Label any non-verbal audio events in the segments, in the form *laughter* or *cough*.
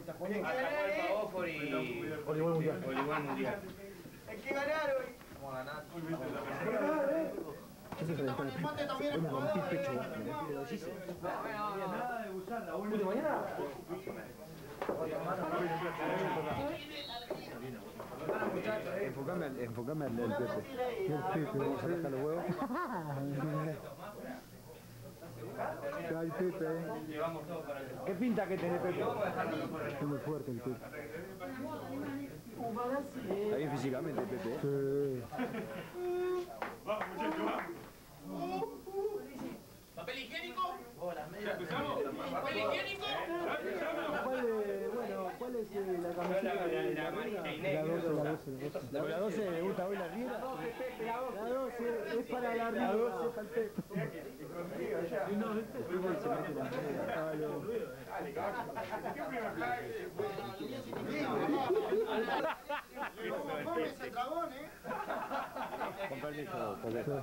Atacó el Pavófor y... Voleibol mundial. Voleibol mundial. Hay que ganar hoy. Vamos a ganar. Yo soy Federico del Pico. Hoy me rompí el pecho, me rompí los hice. ¿Pude mañana? Enfocame al, enfocame al, Pepe. Y el Pepe, ¿Cómo se deja los huevos? *laughs* Ay, Pepe. Llevamos todo para el... ¿Qué pinta que tenés, Pepe? Es muy fuerte el Pepe. Está bien físicamente, Pepe. ¿eh? ¿Papel higiénico? ¿Papel higiénico? ¿Cuál es, bueno, cuál es eh, la camiseta? La- la- la de- amarilla y La negra. 12, la 12, la 12. ¿La, la 12 le gusta hoy la riera? La 12 es para la arriba. es para el Pepe. ¿Eh?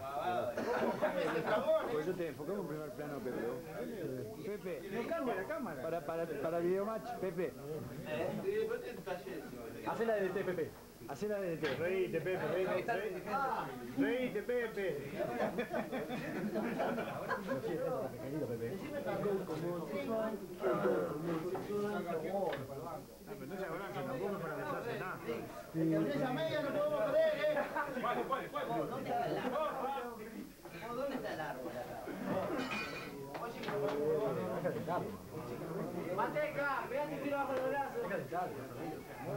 Pues yo te enfocamos en primer plano, Pepe. ¿eh? Pepe, la cámara. Para, para, para videomatch, Pepe. Hacé la de Pepe. Hacé la de DT. Reíte, Pepe, reíte. Reíte, Pepe. ¿eh? ¿Dónde está el árbol? Manteca, vea que tiro bajo los brazos.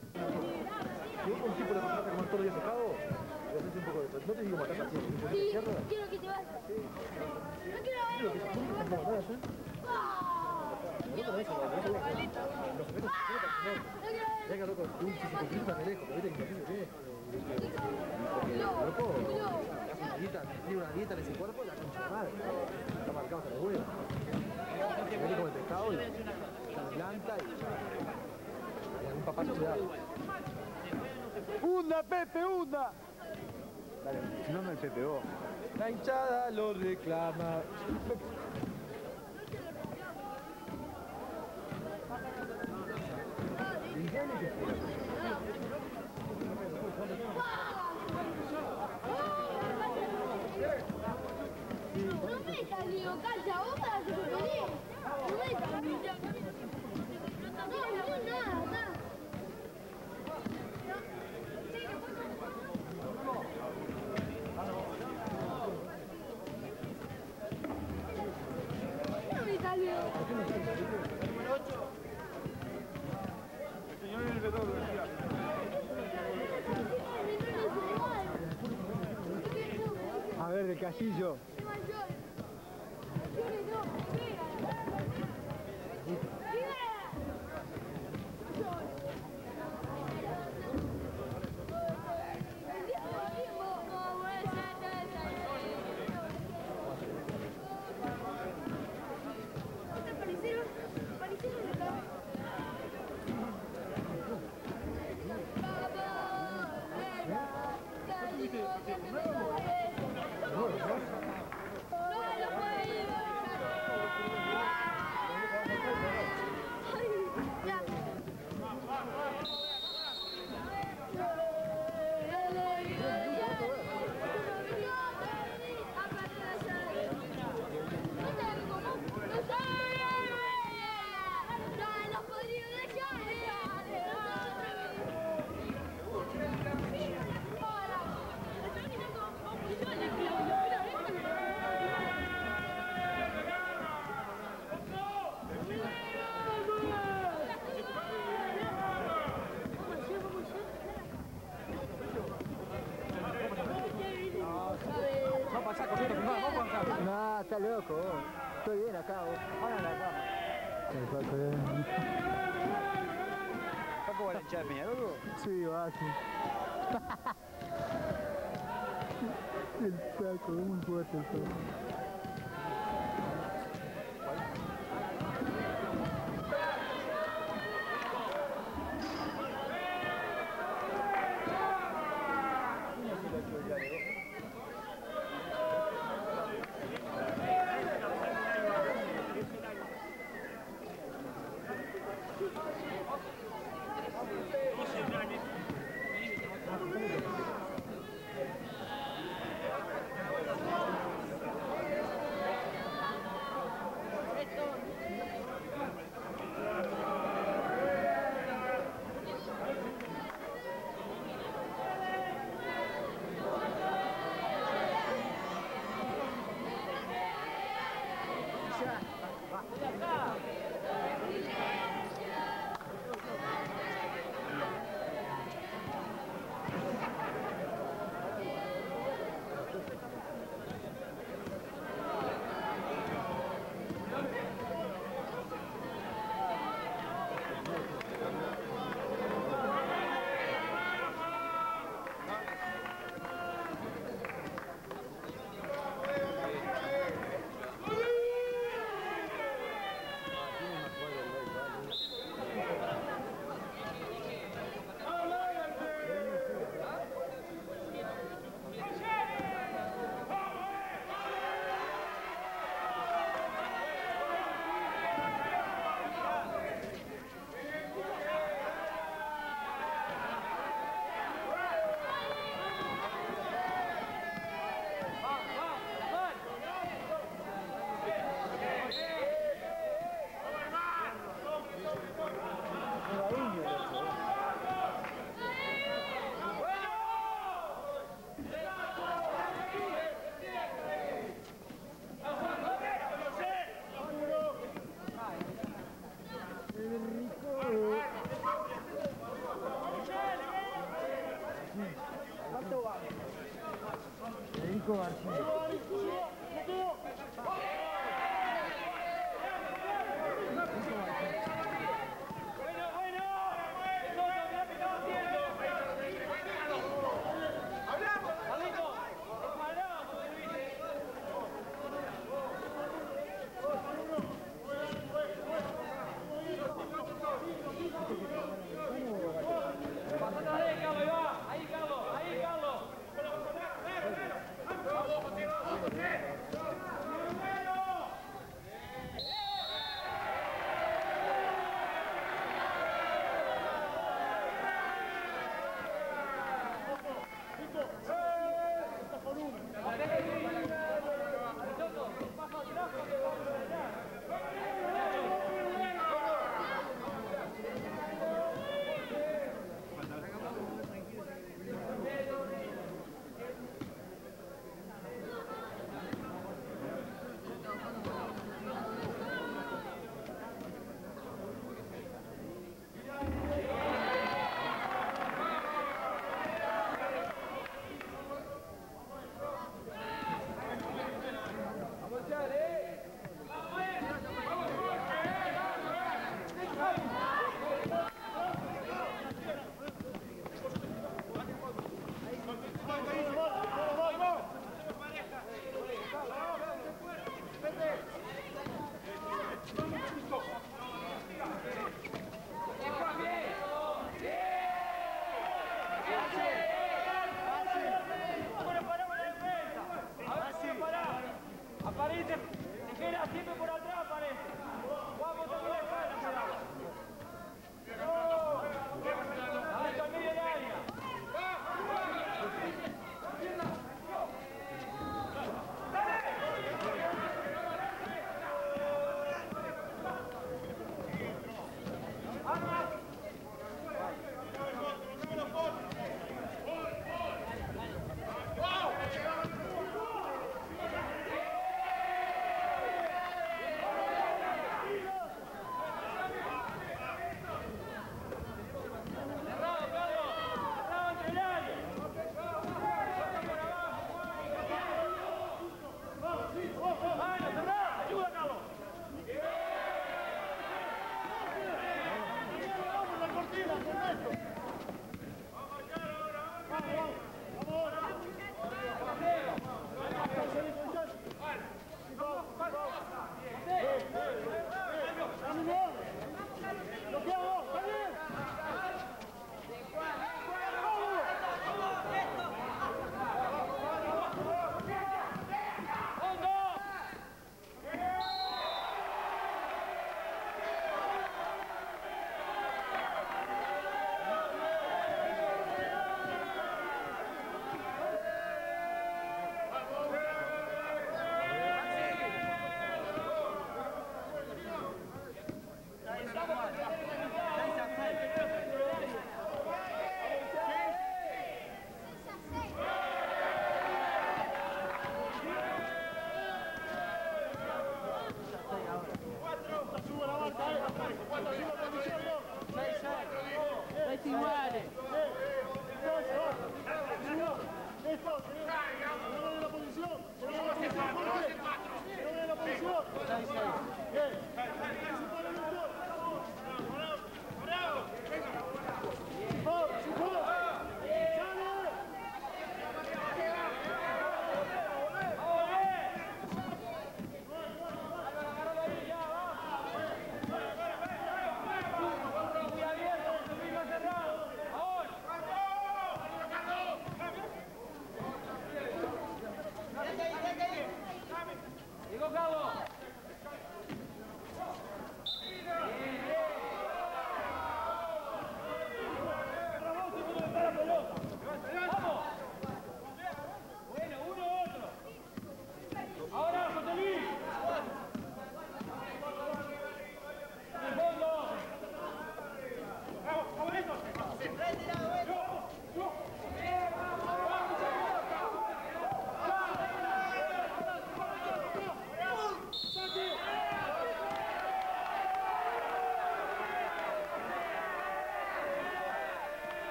Si vos un tipo de persona como todo el día sacado, le haces un poco de... No te digo matar así, un poquito de Sí, izquierda. quiero que te vayas. No quiero ver. Lo que se pone es como matar así. No quiero ver. Los secretos No quiero ver. Venga, loco, un fisiculturista de lejos, ¿viste? Imagínate que... Porque, No, loco, no. hace una dieta, tiene una dieta en ese cuerpo, la concha de madre. Está marcado hasta la hueva. Viene como el pescado y está en planta y... ¡Hunda, Pepe, hunda! Dale, si no me el Pepe, vos. La hinchada lo reclama. No metas lío, calla, vos para que te pelees. No metas lío. No, no, nada, nada. No metas lío. A ver, de Castillo. El saco, es muy fuerte el saco. Federico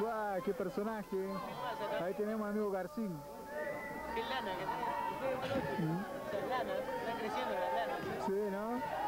¡Guau! ¡Qué personaje! Ahí tenemos a amigo Garcín. Qué lana que tiene. Esa lana, está creciendo la lana. Sí, ¿no?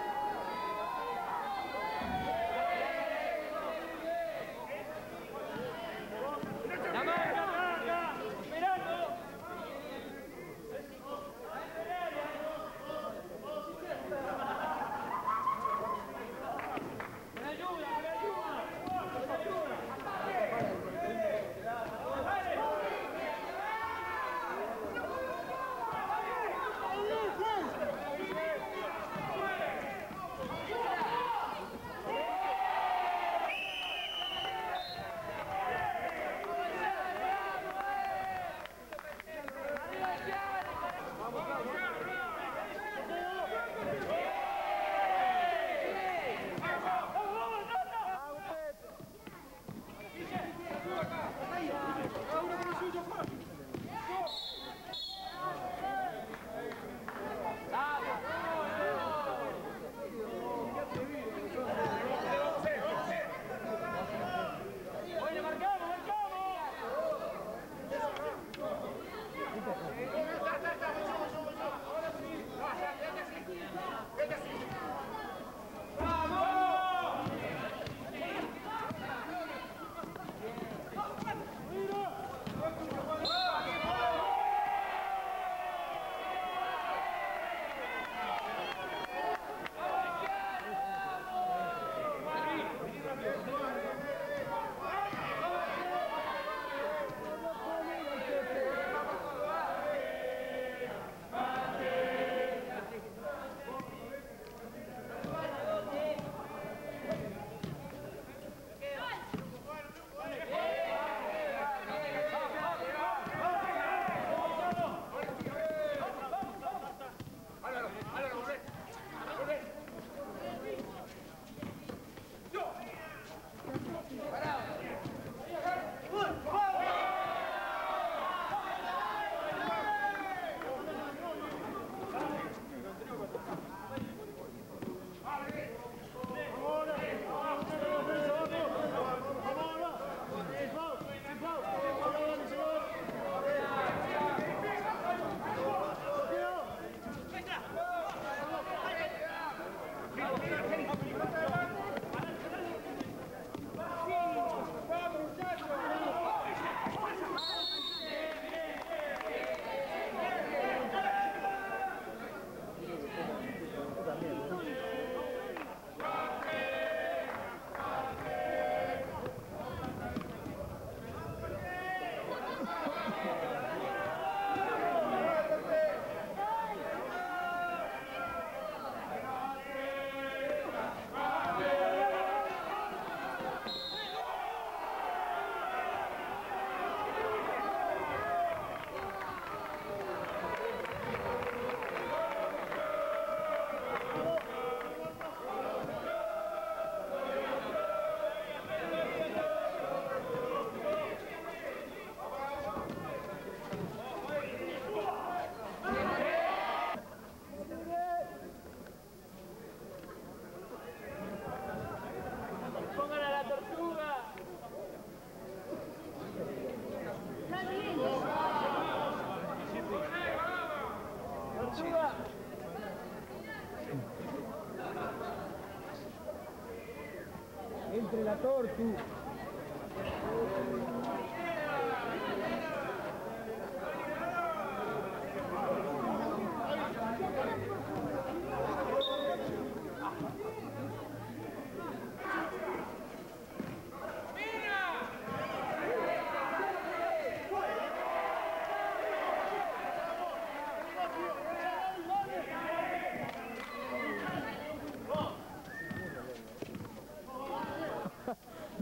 torto.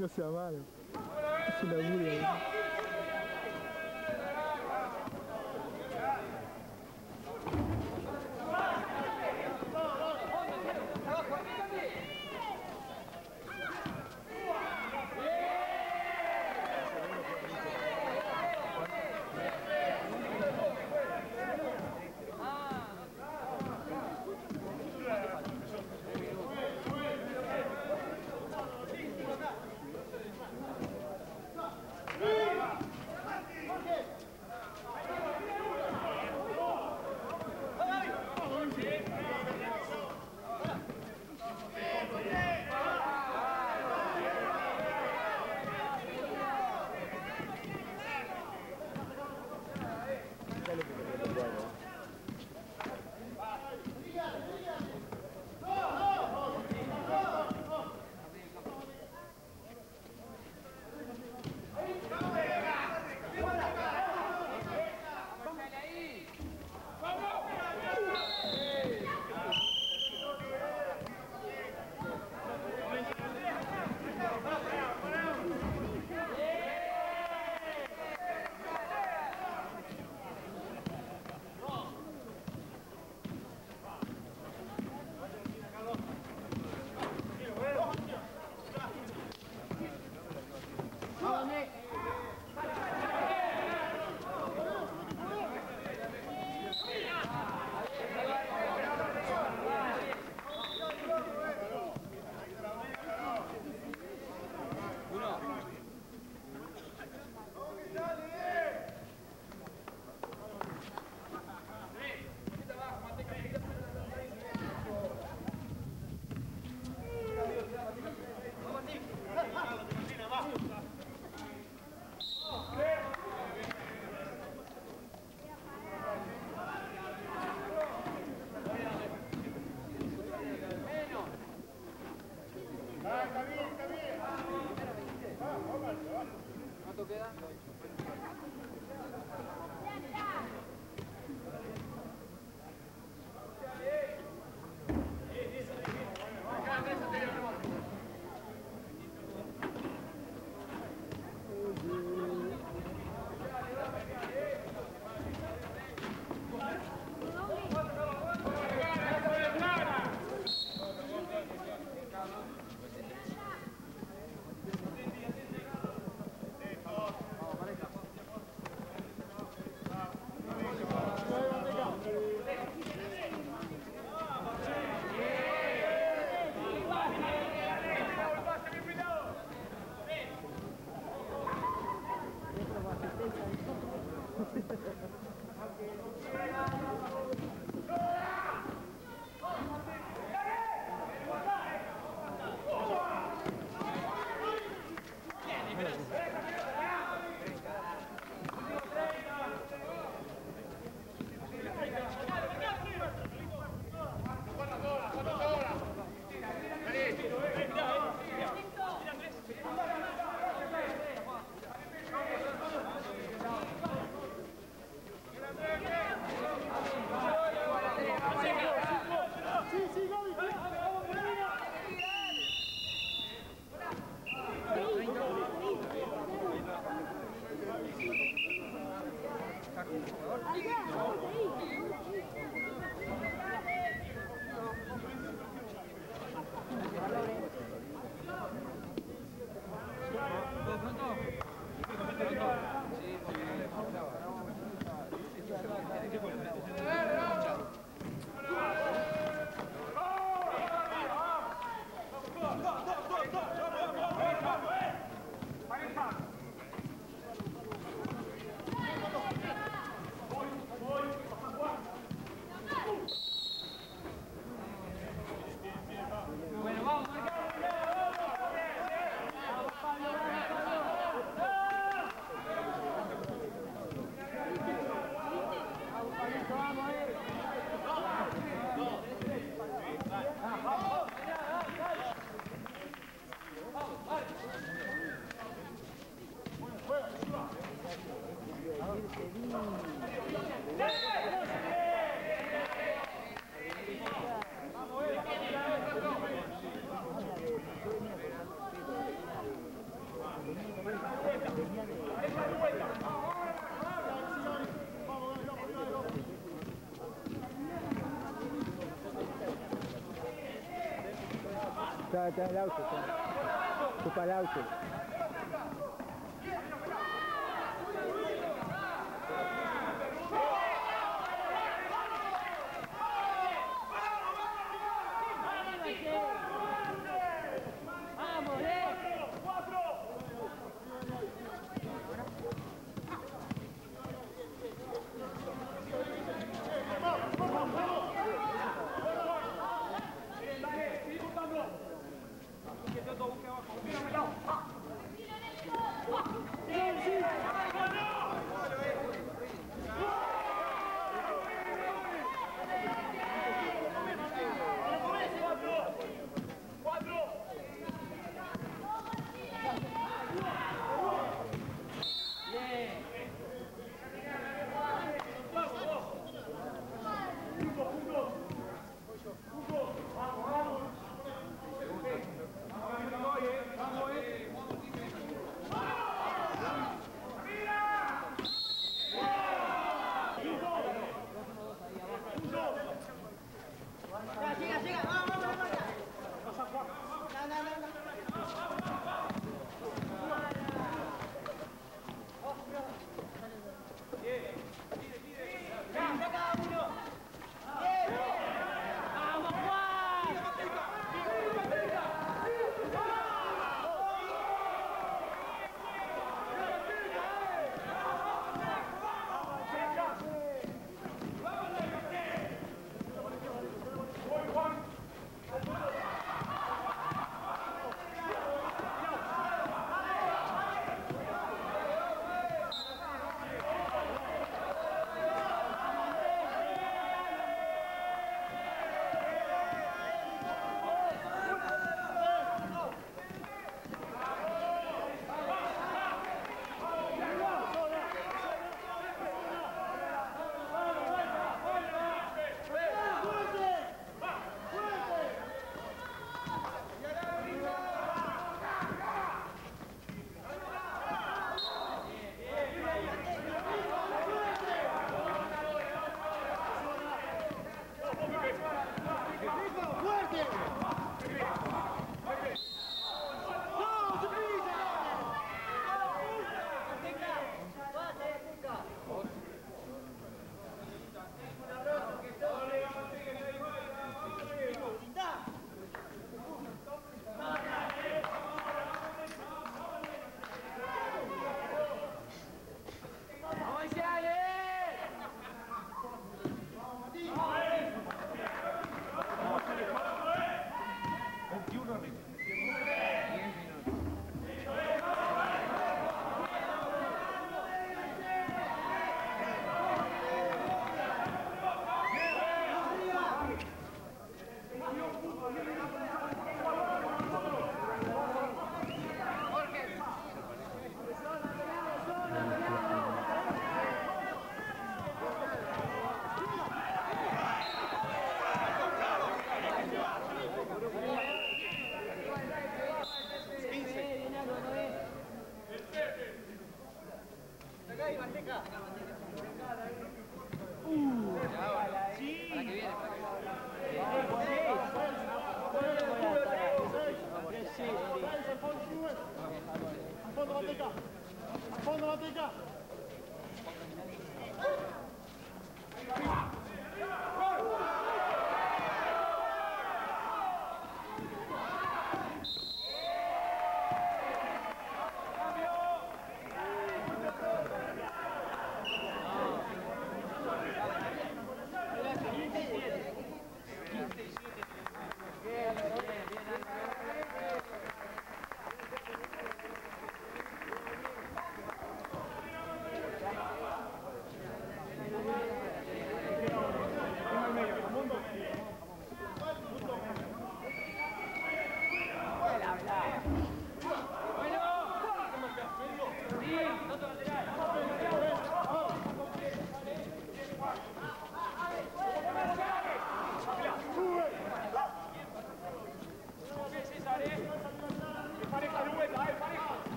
La tortu. No sea malo. Es una burla. ten liausiai, ten, su paliausiai.